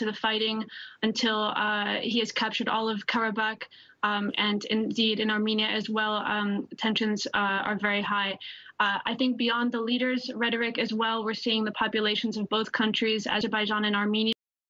to the fighting until uh, he has captured all of Karabakh. Um, and indeed, in Armenia as well, um, tensions uh, are very high. Uh, I think beyond the leaders' rhetoric as well, we're seeing the populations of both countries, Azerbaijan and Armenia.